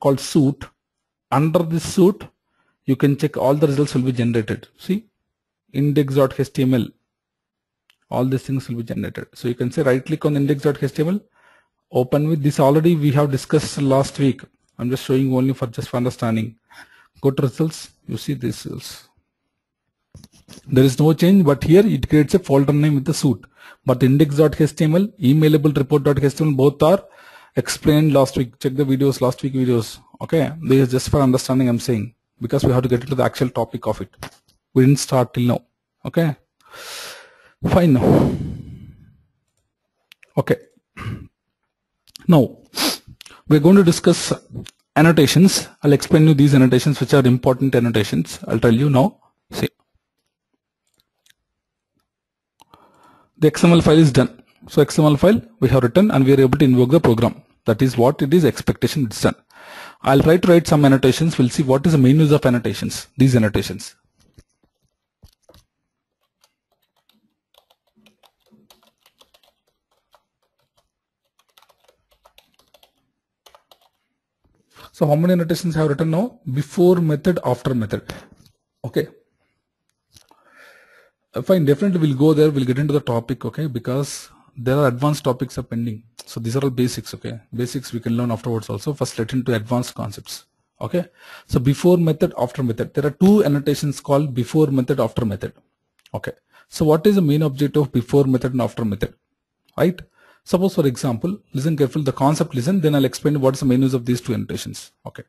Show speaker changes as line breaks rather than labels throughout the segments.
called suit. Under this suit, you can check all the results will be generated. See, index.html, all these things will be generated. So you can say right click on index.html, open with this already we have discussed last week. I'm just showing only for just for understanding. Go to results, you see these results. There is no change, but here it creates a folder name with the suit. But index.html, emailable report.html, both are explained last week. Check the videos, last week videos. Okay, this is just for understanding I'm saying because we have to get into the actual topic of it. We didn't start till now. Okay, fine now. Okay, now we're going to discuss annotations. I'll explain you these annotations which are important annotations. I'll tell you now. See, the XML file is done. So XML file we have written and we are able to invoke the program. That is what it is expectation it's done. I'll try to write some annotations. We'll see what is the main use of annotations. These annotations. So how many annotations I have written now? Before method, after method. Okay. Uh, Fine, definitely we'll go there. We'll get into the topic, okay? Because there are advanced topics are pending. So these are all basics, okay? Basics we can learn afterwards also. First, let into advanced concepts, okay? So before method, after method. There are two annotations called before method, after method, okay? So what is the main objective of before method and after method, right? Suppose for example, listen carefully, the concept listen, then I'll explain what is the main use of these two annotations, okay?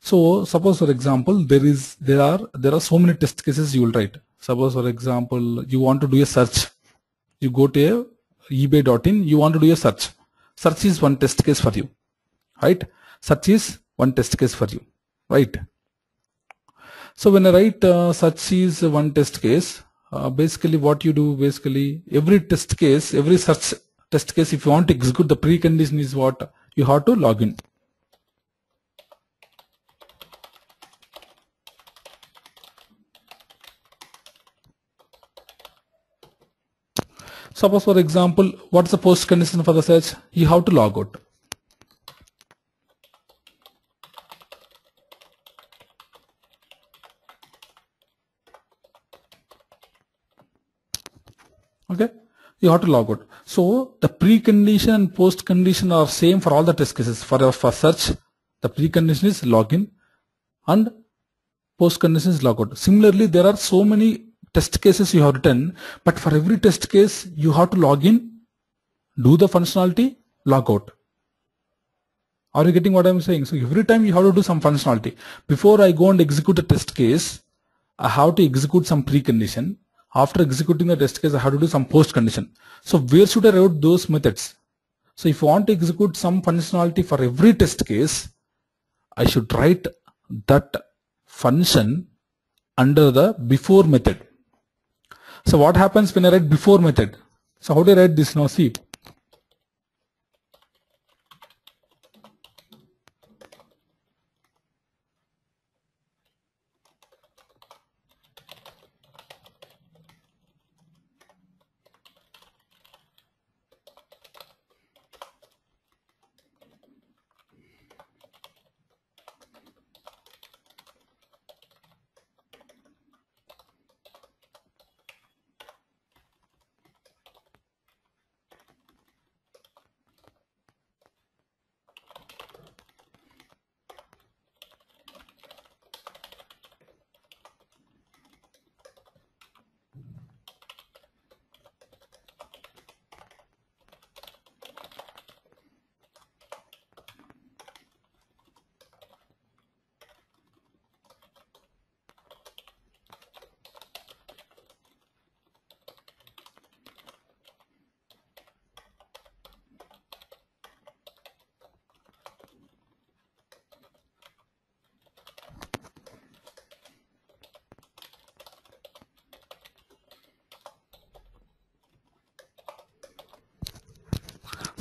So suppose for example, there is, there are, there are so many test cases you will write. Suppose for example, you want to do a search. You go to a ebay.in, you want to do a search. Search is one test case for you, right? Search is one test case for you, right? So when I write uh, search is one test case, uh, basically what you do, basically every test case, every search test case, if you want to execute the precondition is what you have to log in. Suppose for example, what's the post condition for the search? You have to log out. Okay, you have to log out. So the precondition and post condition are same for all the test cases. For for search, the precondition is login and post condition is logout. Similarly, there are so many test cases you have written, but for every test case, you have to log in, do the functionality, log out. Are you getting what I'm saying? So every time you have to do some functionality. Before I go and execute a test case, I have to execute some precondition. After executing the test case, I have to do some post condition. So where should I write those methods? So if you want to execute some functionality for every test case, I should write that function under the before method. So what happens when I write before method? So how do I write this now? See.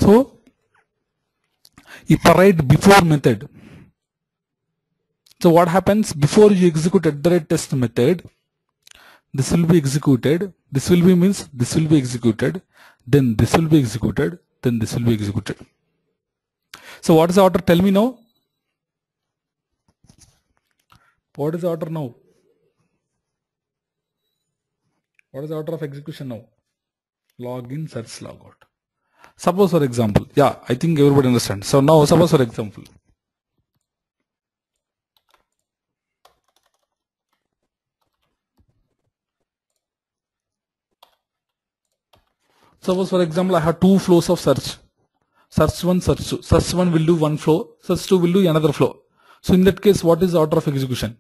So write before method, so what happens before you execute at the rate test method, this will be executed, this will be means this will be executed, then this will be executed, then this will be executed. So what is the order? Tell me now. What is the order now? What is the order of execution now? Login, search, logout. Suppose for example, yeah, I think everybody understands. So now suppose for example, suppose for example, I have two flows of search. Search one, search two. Search one will do one flow, search two will do another flow. So in that case, what is the order of execution?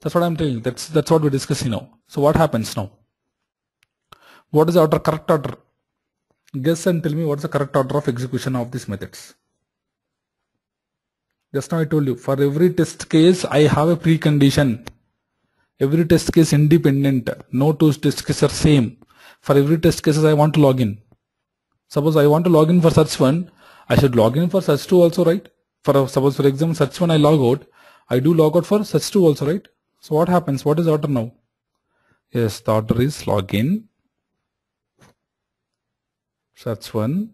That's what I'm telling you. That's that's what we're discussing now. So what happens now? What is the order, correct order? Guess and tell me what's the correct order of execution of these methods. Just now I told you, for every test case, I have a precondition. Every test case independent. No two test cases are same. For every test cases, I want to log in. Suppose I want to log in for search one, I should log in for search two also, right? For suppose for example, search one I log out, I do log out for search two also, right? So what happens? What is the order now? Yes, the order is login, search one,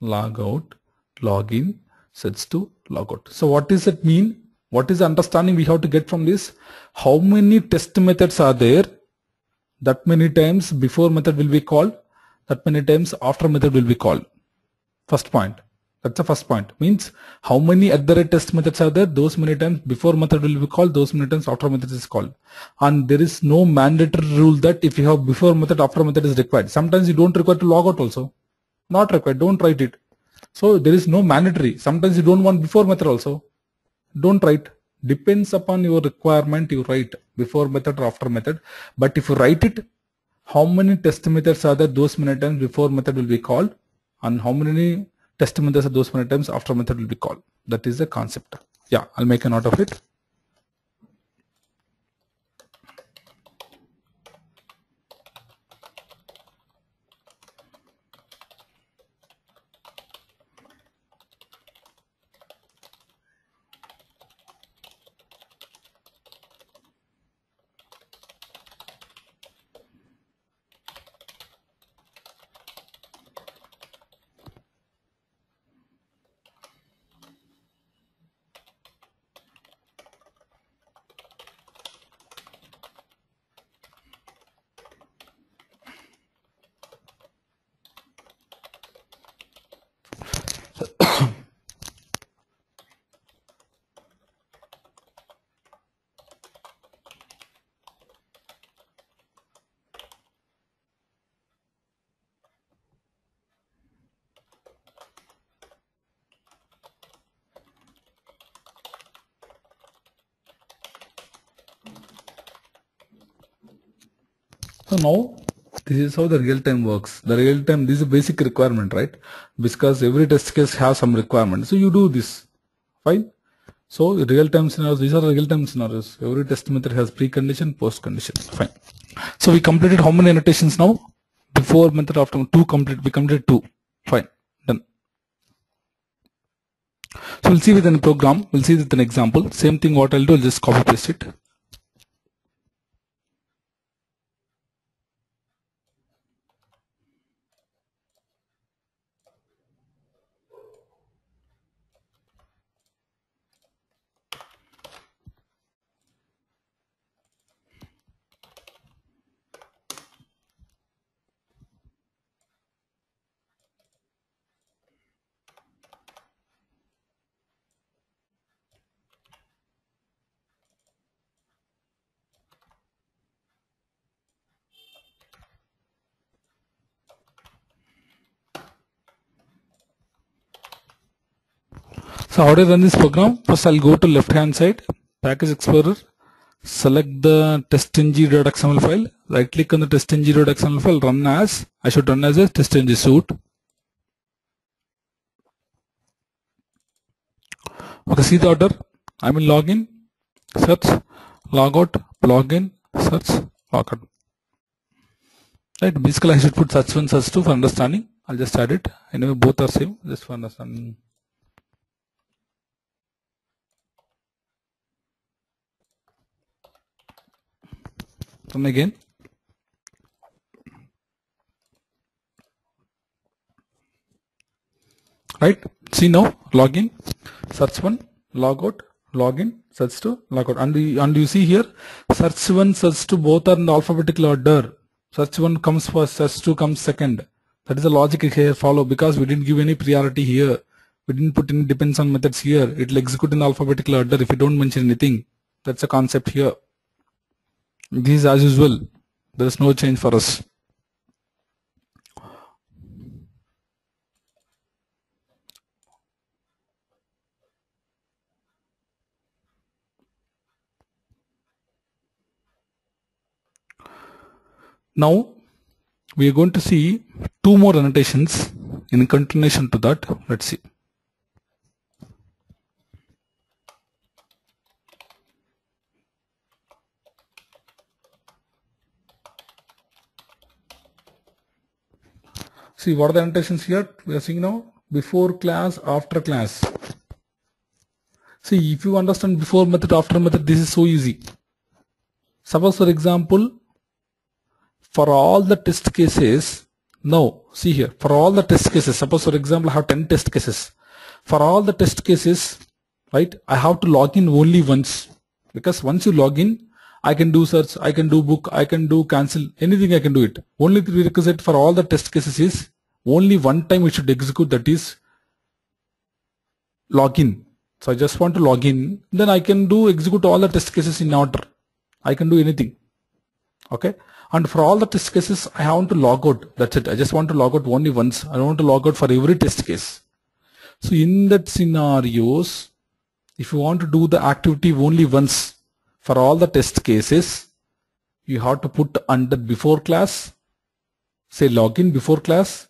log out, login, search two, log out. So what does it mean? What is the understanding we have to get from this? How many test methods are there? That many times before method will be called, that many times after method will be called. First point. That's the first point. Means how many at the rate test methods are there? Those many times before method will be called, those many times after method is called. And there is no mandatory rule that if you have before method, after method is required. Sometimes you don't require to log out also. Not required. Don't write it. So there is no mandatory. Sometimes you don't want before method also. Don't write. Depends upon your requirement you write before method or after method. But if you write it, how many test methods are there? Those many times before method will be called and how many test methods are those many times after method will be called. That is the concept. Yeah, I'll make a note of it. So now this is how the real time works. The real time, this is a basic requirement, right? Because every test case has some requirement. So you do this, fine? So real time scenarios, these are real time scenarios. Every test method has precondition, post condition, fine. So we completed how many annotations now? Before method, after two complete, we completed two, fine, done. So we'll see with an program, we'll see with an example. Same thing what I'll do, I'll just copy paste it. So how do I run this program? First I'll go to left hand side, package explorer, select the testng.xml file, right click on the testng.xml file, run as, I should run as a testng suite. Okay, see the order. I'm in login, search, logout, login, search, logout. Right, basically I should put search 1, search 2 for understanding. I'll just add it. Anyway, both are same, just for understanding. Run again. Right, see now, login, search 1, log out, login, search 2, log out. And, you- and you see here, search 1, search 2 both are in the alphabetical order. Search 1 comes first, search 2 comes second. That is the logic here follow because we didn't give any priority here. We didn't put any depends on methods here. It will execute in alphabetical order if you don't mention anything. That's a concept here. This is as usual. There is no change for us. Now we are going to see two more annotations in continuation to that. Let's see. See what are the annotations here? We are seeing now before class, after class. See if you understand before method, after method, this is so easy. Suppose for example, for all the test cases, now see here, for all the test cases, suppose for example I have 10 test cases. For all the test cases, right, I have to log in only once because once you log in, I can do search, I can do book, I can do cancel, anything I can do it. Only the prerequisite for all the test cases is only one time we should execute that is login. So I just want to log in, then I can do execute all the test cases in order. I can do anything. Okay. And for all the test cases, I want to log out. That's it. I just want to log out only once. I don't want to log out for every test case. So in that scenarios, if you want to do the activity only once for all the test cases, you have to put under before class, say login before class,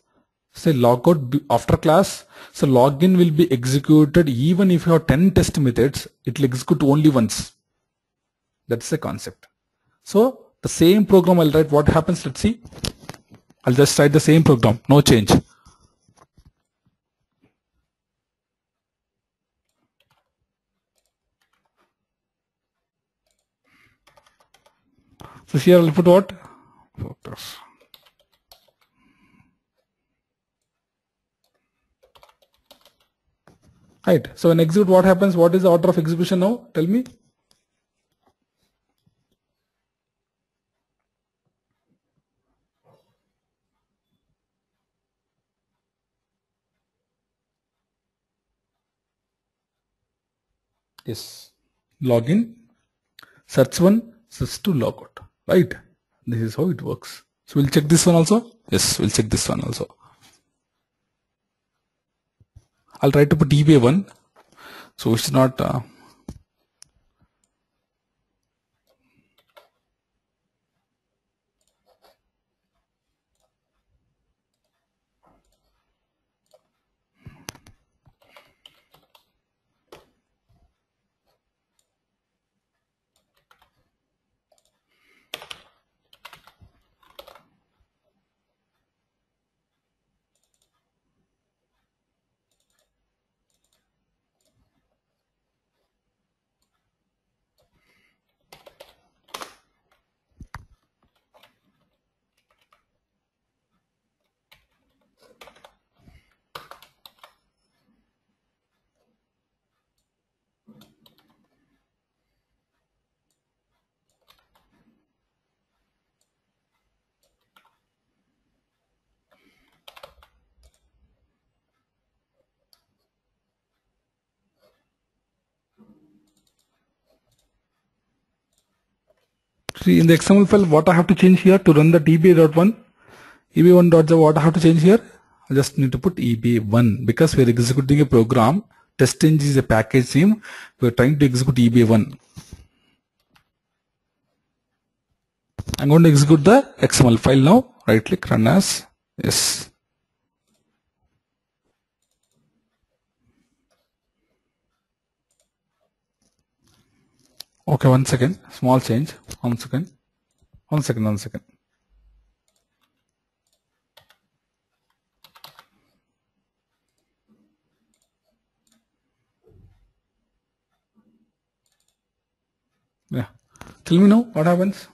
say logout after class. So login will be executed even if you have 10 test methods, it will execute only once. That's the concept. So the same program I'll write what happens let's see. I'll just write the same program, no change. So here I'll put what? Focus. Right. So when execute what happens? What is the order of execution now? Tell me. Yes. Login, search one, search two, logout. Right. This is how it works. So we'll check this one also. Yes, we'll check this one also. I'll try to put eBay one. So it's not. Uh, See in the XML file, what I have to change here to run the eBay.1, eBay1.java, what I have to change here? I just need to put eBay1 because we are executing a program. testing is a package name. We are trying to execute eBay1. I'm going to execute the XML file now. Right click, run as. Yes. Okay, one second. Small change. One second. One second, one second. Yeah. Tell me now what happens.